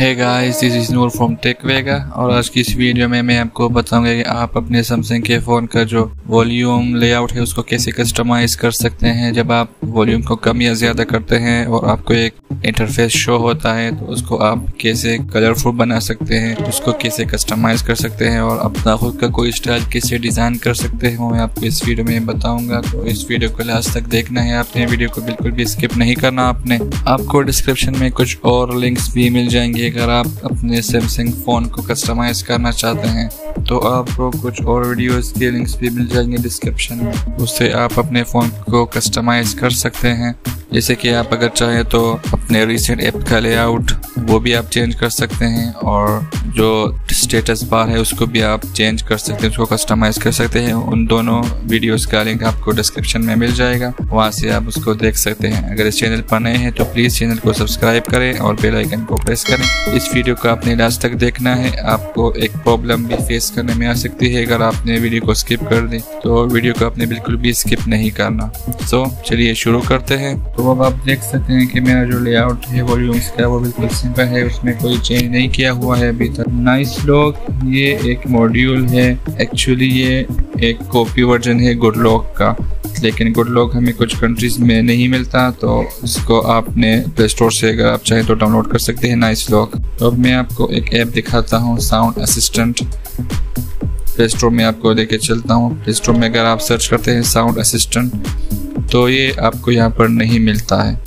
Hi guys this is Noor from Tech Vega और आज की इस वीडियो में मैं आपको बताऊँगा कि आप अपने सैमसंग के फ़ोन का जो वॉल्यूम लेआउट है, उसको कैसे कस्टमाइज कर सकते हैं। जब आप वॉल्यूम को कम या ज़्यादा करते हैं और आपको एक इंटरफेस शो होता है तो उसको आप कैसे कलरफुल बना सकते हैं, उसको कैसे कस्टमाइज कर सकते हैं और अपना खुद का कोई स्टाइल कैसे डिज़ाइन कर सकते हैं वो मैं आपको इस वीडियो में बताऊँगा। तो इस वीडियो को लास्ट तक देखना है आपने वीडियो को बिल्कुल भी स्किप नहीं करना आपने। आपको डिस्क्रिप्शन में कुछ और लिंक्स भी मिल जाएँगे अगर आप अपने सैमसंग फ़ोन को कस्टमाइज करना चाहते हैं। तो आपको कुछ और वीडियोस के लिंक्स भी मिल जाएँगे डिस्क्रिप्शन में, उससे आप अपने फ़ोन को कस्टमाइज कर सकते हैं। जैसे कि आप अगर चाहें तो अपने रिसेंट ऐप का लेआउट वो भी आप चेंज कर सकते हैं और जो स्टेटस बार है, उसको भी आप चेंज कर सकते हैं, उसको कस्टमाइज कर सकते हैं। उन दोनों वीडियोस का लिंक आपको डिस्क्रिप्शन में मिल जाएगा। वहाँ से आप उसको देख सकते हैं। अगर इस चैनल पर नए हैं तो प्लीज़ चैनल को सब्सक्राइब करें और बेल आइकन को प्रेस करें। इस वीडियो को आपने लास्ट तक देखना है। आपको एक प्रॉब्लम भी फेस करने में आ सकती है, अगर आपने वीडियो को स्किप कर दी। तो वीडियो को आपने बिल्कुल भी स्किप नहीं करना। सो चलिए शुरू करते हैं। तो अब आप देख सकते हैं कि मेरा जो लेआउट है वॉल्यूम्स का वो बिल्कुल सिंपल है। उसमें कोई चेंज नहीं किया हुआ है अभी तक। नाइस लॉक ये एक मॉड्यूल है। एक्चुअली ये एक कॉपी वर्जन है गुड लॉक का। लेकिन गुड लॉक हमें कुछ कंट्रीज़ में नहीं मिलता तो इसको आपने प्ले स्टोर से अगर आप चाहें तो डाउनलोड कर सकते हैं, नाइस लॉक तो अब मैं आपको एक ऐप दिखाता हूँ साउंड असिस्टेंट प्ले स्टोर में आपको लेके चलता हूँ। प्ले स्टोर में अगर आप सर्च करते हैं साउंड असिस्टेंट तो ये आपको यहाँ पर नहीं मिलता है।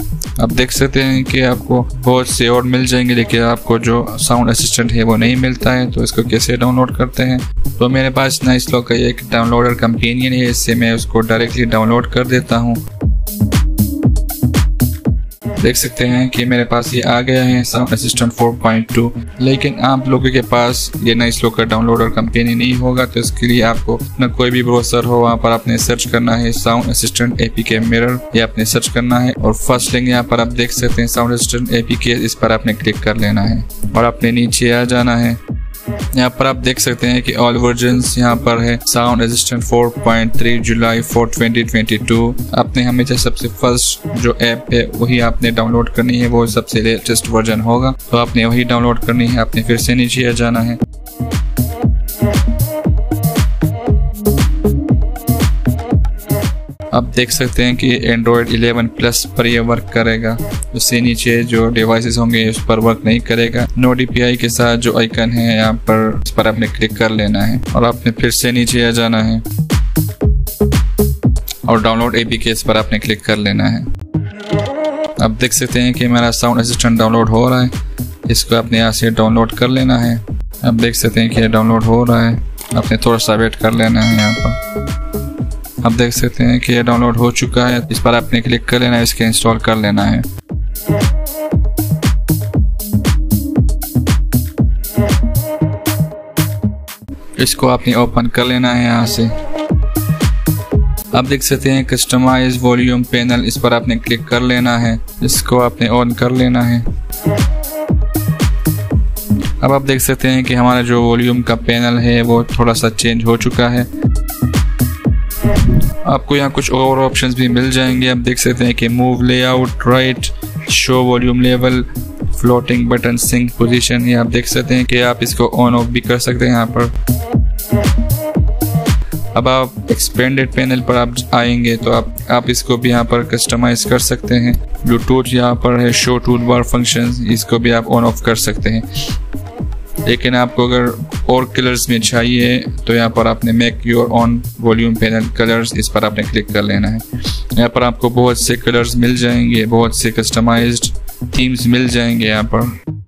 आप देख सकते हैं कि आपको बहुत से और मिल जाएँगे, लेकिन आपको जो साउंड असिस्टेंट है वो नहीं मिलता है तो इसको कैसे डाउनलोड करते हैं? तो मेरे पास नाइस लॉक का एक डाउनलोडर कंपेनियन है, इससे मैं उसको डायरेक्टली डाउनलोड कर देता हूँ। देख सकते हैं कि मेरे पास ये आ गया है साउंड असिस्टेंट 4.2 लेकिन आप लोगों के पास ये नई स्लो का डाउनलोडर कंपनी नहीं होगा तो इसके लिए आपको ना कोई भी ब्रोसर हो, वहाँ पर आपने सर्च करना है साउंड असिस्टेंट एपी के मिरर ये आपने सर्च करना है और फ़र्स्ट लिंक यहाँ पर आप देख सकते हैं साउंड असिस्टेंट एपी के इस पर आपने क्लिक कर लेना है और आपने नीचे आ जाना है। यहाँ पर आप देख सकते हैं कि ऑल वर्जन यहाँ पर है साउंड रेजिस्टेंट 4.3 जुलाई 4 2022 आपने हमेशा सबसे फ़र्स्ट जो ऐप है, वही आपने डाउनलोड करनी है, वो सबसे लेटेस्ट वर्जन होगा। तो आपने वही डाउनलोड करनी है, आपने फिर से नीचे जाना है। देख सकते हैं कि एंड्रॉयड 11 प्लस पर यह वर्क करेगा। उससे नीचे जो डिवाइसेस होंगे, उस पर वर्क नहीं करेगा। नो डीपीआई के साथ जो आइकन है, यहाँ पर इस पर आपने क्लिक कर लेना है और आपने फिर से नीचे आ जाना है। और डाउनलोड ए के इस पर आपने क्लिक कर लेना है। आप देख सकते हैं कि मेरा साउंड असिस्टेंट डाउनलोड हो रहा है। इसको आपने यहाँ से डाउनलोड कर लेना है। आप देख सकते हैं कि यह डाउनलोड हो रहा है। आपने थोड़ा सा वेट कर लेना है यहाँ पर। आप देख सकते हैं कि यह डाउनलोड हो चुका है। इस पर आपने क्लिक कर लेना है, इसके इंस्टॉल कर लेना है। इसको आपने ओपन कर लेना है यहाँ से। आप देख सकते हैं कस्टमाइज वॉल्यूम पैनल इस पर आपने क्लिक कर लेना है। इसको आपने ऑन कर लेना है। अब आप देख सकते हैं कि हमारा जो वॉल्यूम का पैनल है, वो थोड़ा सा चेंज हो चुका है। आपको यहाँ कुछ और ऑप्शंस भी मिल जाएँगे। आप देख सकते हैं कि move layout right show volume level floating button sync position ये आप देख सकते हैं कि आप इसको ऑन ऑफ़ भी कर सकते हैं यहाँ पर। अब आप एक्सपेंडेड पैनल पर आप आएँगे तो आप आप इसको भी यहाँ पर कस्टमाइज कर सकते हैं। ब्लूटूथ यहाँ पर है शो टूल बार फ़ंक्शन इसको भी आप ऑन ऑफ़ कर सकते हैं। लेकिन आपको अगर और कलर्स में चाहिए तो यहाँ पर आपने make your own volume panel colours इस पर आपने क्लिक कर लेना है। यहाँ पर आपको बहुत से कलर्स मिल जाएँगे, बहुत से कस्टमाइज्ड थीम्स मिल जाएँगे यहाँ पर।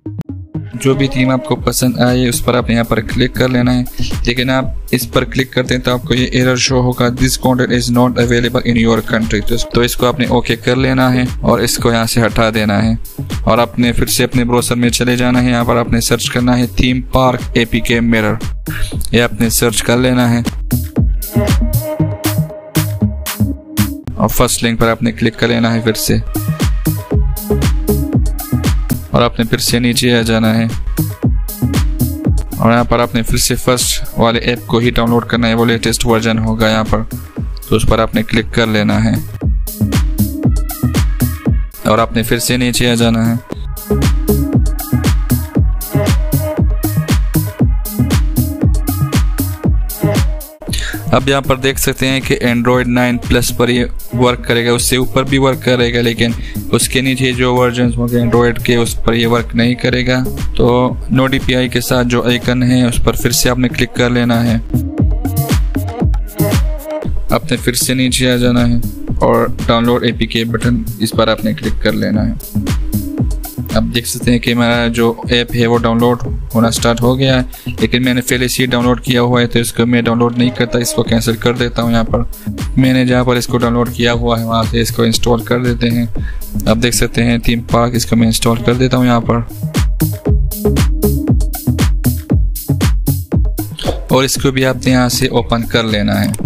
जो भी थीम आपको पसंद आए उस पर आप यहाँ पर क्लिक कर लेना है। लेकिन आप इस पर क्लिक करते हैं तो आपको ये एरर शो होगा this content is not available in your country तो इसको आपने ओके कर लेना है और इसको यहाँ से हटा देना है। और आपने फिर से अपने ब्राउज़र में चले जाना है, यहाँ पर आपने सर्च करना है थीम पार्क एपी के मिरर ये आपने सर्च कर लेना है। और फ़र्स्ट लिंक पर आपने क्लिक कर लेना है फिर से। और आपने फिर से नीचे आ जाना है। और यहाँ पर आपने फिर से फ़र्स्ट वाले ऐप को ही डाउनलोड करना है, वो लेटेस्ट वर्जन होगा यहाँ पर। तो उस पर आपने क्लिक कर लेना है। और आपने फिर से नीचे आ जाना है। अब यहाँ पर देख सकते हैं कि एंड्रॉयड 9 प्लस पर ये वर्क करेगा। उससे ऊपर भी वर्क करेगा, लेकिन उसके नीचे जो वर्जन होंगे एंड्रॉयड के, उस पर ये वर्क नहीं करेगा। तो नो डी के साथ जो आइकन है, उस पर फिर से आपने क्लिक कर लेना है। आपने फिर से नीचे आ जाना है और डाउनलोड ए बटन इस पर आपने क्लिक कर लेना है। अब देख सकते हैं कि मेरा जो ऐप है वो डाउनलोड होना स्टार्ट हो गया है। लेकिन मैंने पहले से डाउनलोड किया हुआ है तो इसको मैं डाउनलोड नहीं करता, इसको कैंसिल कर देता हूँ यहाँ पर। मैंने जहाँ पर इसको डाउनलोड किया हुआ है, वहाँ से इसको इंस्टॉल कर देते हैं। अब देख सकते हैं थीम पार्क इसको मैं इंस्टॉल कर देता हूँ यहाँ पर। और इसको भी आपने यहाँ से ओपन कर लेना है।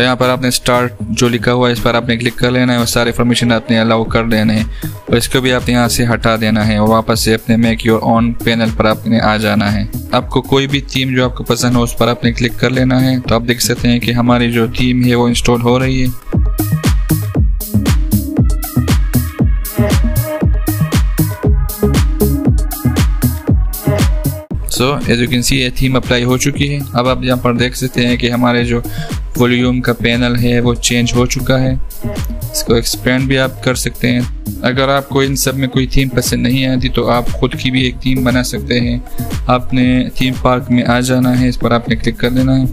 तो यहाँ पर आपने स्टार्ट जो लिखा हुआ है, इस पर आपने क्लिक कर लेना है और सारे इन्फॉर्मेशन आपने अलाउ कर देने हैं। और इसको भी आप यहाँ से हटा देना है और वापस से अपने मेक योर ऑन पैनल पर आपने आ जाना है। आपको कोई भी थीम जो आपको पसंद हो, उस पर आपने क्लिक कर लेना है। तो आप देख सकते हैं कि हमारी जो थीम है, वो इंस्टॉल हो रही है। So as you can see ये थीम अप्लाई हो चुकी है। अब आप यहाँ पर देख सकते हैं कि हमारे जो वॉल्यूम का पैनल है, वो चेंज हो चुका है। इसको एक्सपेंड भी आप कर सकते हैं। अगर आपको इन सब में कोई थीम पसंद नहीं आती तो आप खुद की भी एक थीम बना सकते हैं। आपने थीम पार्क में आ जाना है, इस पर आपने क्लिक कर देना है।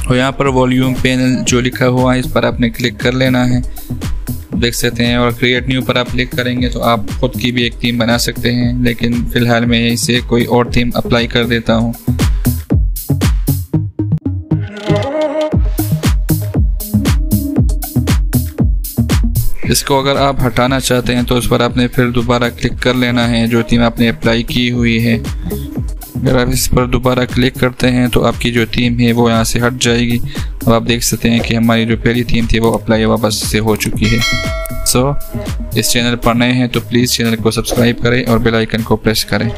और यहाँ पर वॉल्यूम पैनल जो लिखा हुआ है, इस पर आपने क्लिक कर लेना है। देख सकते हैं, और क्रिएट न्यू पर आप क्लिक करेंगे तो आप खुद की भी एक थीम बना सकते हैं। लेकिन फ़िलहाल मैं इसे कोई और थीम अप्लाई कर देता हूँ। इसको अगर आप हटाना चाहते हैं तो उस पर आपने फिर दोबारा क्लिक कर लेना है जो थीम आपने अप्लाई की हुई है। अगर आप इस पर दोबारा क्लिक करते हैं तो आपकी जो थीम है वो यहाँ से हट जाएगी। अब आप देख सकते हैं कि हमारी जो पहली थीम थी वो अप्लाई वापस से हो चुकी है। सो so, इस चैनल पर नए हैं तो प्लीज़ चैनल को सब्सक्राइब करें और बेल आइकन को प्रेस करें।